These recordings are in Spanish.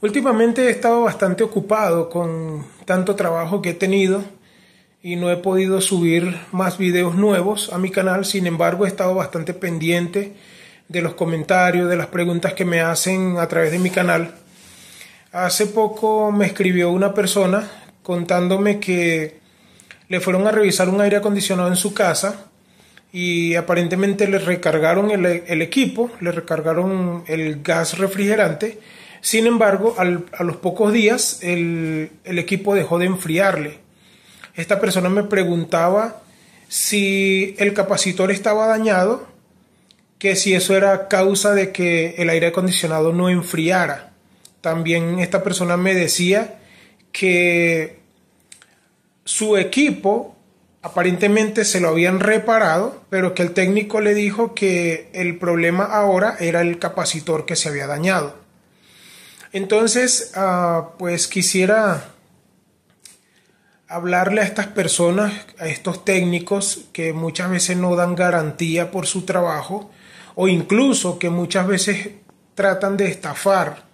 Últimamente he estado bastante ocupado con tanto trabajo que he tenido y no he podido subir más videos nuevos a mi canal, sin embargo he estado bastante pendiente de los comentarios, de las preguntas que me hacen a través de mi canal. Hace poco me escribió una persona contándome que le fueron a revisar un aire acondicionado en su casa y aparentemente le recargaron el, equipo, le recargaron el gas refrigerante. Sin embargo, a los pocos días el, el equipo dejó de enfriarle. Esta persona me preguntaba si el capacitor estaba dañado, que si eso era causa de que el aire acondicionado no enfriara. También esta persona me decía que su equipo aparentemente se lo habían reparado, pero que el técnico le dijo que el problema ahora era el capacitor que se había dañado. Entonces, ah, pues quisiera hablarle a estas personas, a estos técnicos que muchas veces no dan garantía por su trabajo o incluso que muchas veces tratan de estafar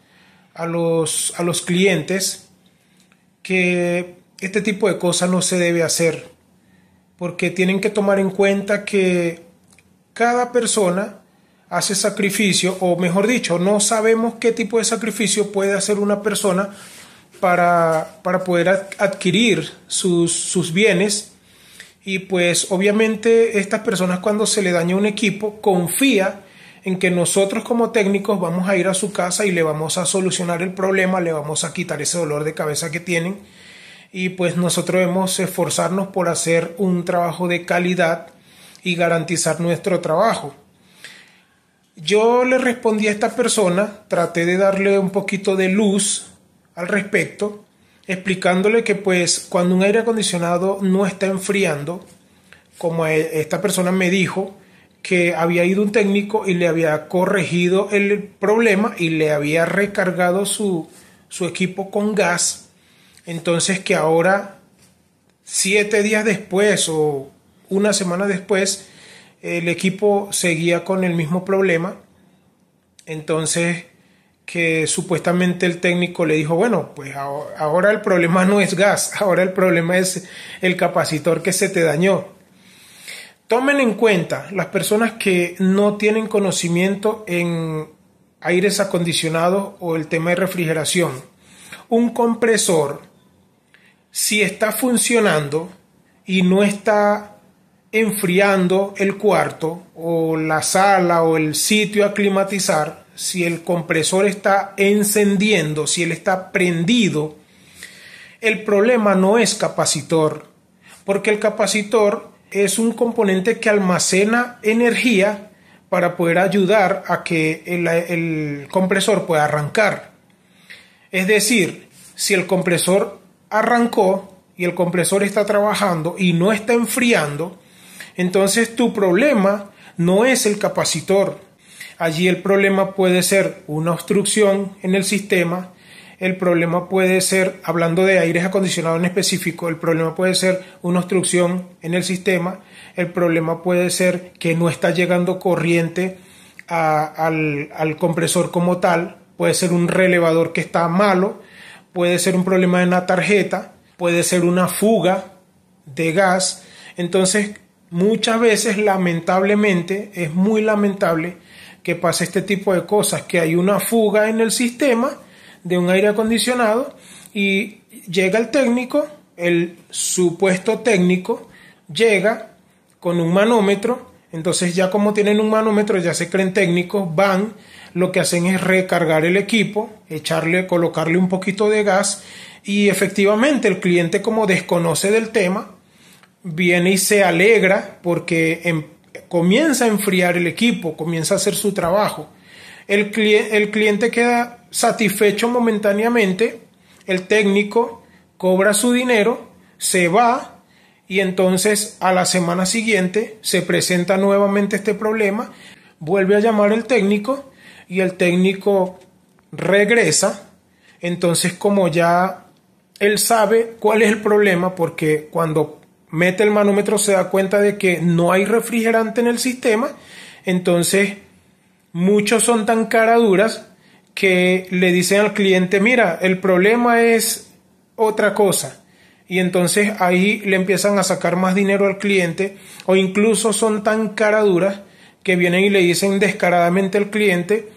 a los, a los clientes, que este tipo de cosas no se debe hacer, porque tienen que tomar en cuenta que cada persona hace sacrificio, o mejor dicho, no sabemos qué tipo de sacrificio puede hacer una persona para, para poder adquirir sus, sus bienes. Y pues obviamente estas personas cuando se le daña un equipo confía en que nosotros como técnicos vamos a ir a su casa y le vamos a solucionar el problema, le vamos a quitar ese dolor de cabeza que tienen y pues nosotros debemos esforzarnos por hacer un trabajo de calidad y garantizar nuestro trabajo. Yo le respondí a esta persona, traté de darle un poquito de luz al respecto, explicándole que pues cuando un aire acondicionado no está enfriando, como e, esta persona me dijo, que había ido un técnico y le había corregido el problema y le había recargado su, su equipo con gas. Entonces que ahora, siete días después o una semana después, el equipo seguía con el mismo problema. Entonces que supuestamente el técnico le dijo, bueno, pues ahora el problema no es gas, ahora el problema es el capacitor que se te dañó. Tomen en cuenta las personas que no tienen conocimiento en aires acondicionados o el tema de refrigeración. Un compresor si está funcionando y no está enfriando el cuarto o la sala o el sitio a climatizar, si el compresor está encendiendo, si él está prendido, el problema no es capacitor, porque el capacitor es un componente que almacena energía para poder ayudar a que el, el compresor pueda arrancar. Es decir, si el compresor arrancó y el compresor está trabajando y no está enfriando, entonces tu problema no es el capacitor. Allí el problema puede ser una obstrucción en el sistema, el problema puede ser, hablando de aires acondicionados en específico, el problema puede ser una obstrucción en el sistema, el problema puede ser que no está llegando corriente al, al compresor como tal, puede ser un relevador que está malo, puede ser un problema en la tarjeta, puede ser una fuga de gas. Entonces, muchas veces, lamentablemente, es muy lamentable que pase este tipo de cosas, que hay una fuga en el sistema de un aire acondicionado y llega el técnico, el supuesto técnico, llega con un manómetro, entonces ya como tienen un manómetro, ya se creen técnicos, van, lo que hacen es recargar el equipo, echarle, colocarle un poquito de gas y efectivamente el cliente como desconoce del tema, viene y se alegra porque em, comienza a enfriar el equipo, comienza a hacer su trabajo. El, el cliente queda satisfecho momentáneamente, el técnico cobra su dinero, se va y entonces a la semana siguiente se presenta nuevamente este problema, vuelve a llamar el técnico y el técnico regresa, entonces como ya él sabe cuál es el problema, porque cuando mete el manómetro se da cuenta de que no hay refrigerante en el sistema, entonces muchos son tan caraduras que le dicen al cliente, mira, el problema es otra cosa. Y entonces ahí le empiezan a sacar más dinero al cliente o incluso son tan caraduras que vienen y le dicen descaradamente al cliente,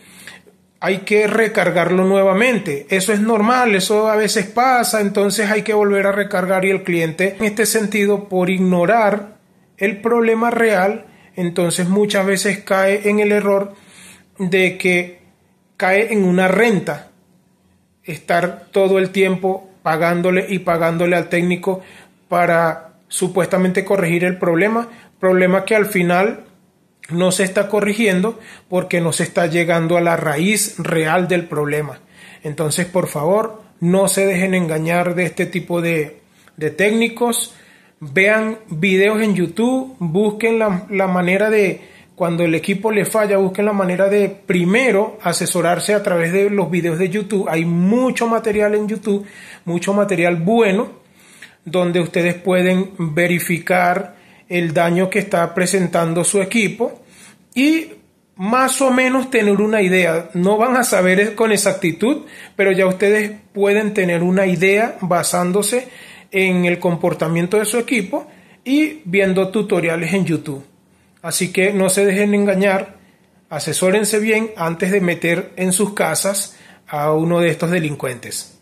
hay que recargarlo nuevamente. Eso es normal, eso a veces pasa, entonces hay que volver a recargar y el cliente en este sentido por ignorar el problema real, entonces muchas veces cae en el error de que cae en una renta, estar todo el tiempo pagándole y pagándole al técnico para supuestamente corregir el problema, problema que al final no se está corrigiendo porque no se está llegando a la raíz real del problema. Entonces, por favor, no se dejen engañar de este tipo de, de técnicos. Vean videos en YouTube, busquen la, la manera de, cuando el equipo le falla, busquen la manera de primero asesorarse a través de los videos de YouTube. Hay mucho material en YouTube, mucho material bueno, donde ustedes pueden verificar el daño que está presentando su equipo y más o menos tener una idea. No van a saber con exactitud, pero ya ustedes pueden tener una idea basándose en el comportamiento de su equipo y viendo tutoriales en YouTube. Así que no se dejen engañar, asesórense bien antes de meter en sus casas a uno de estos delincuentes.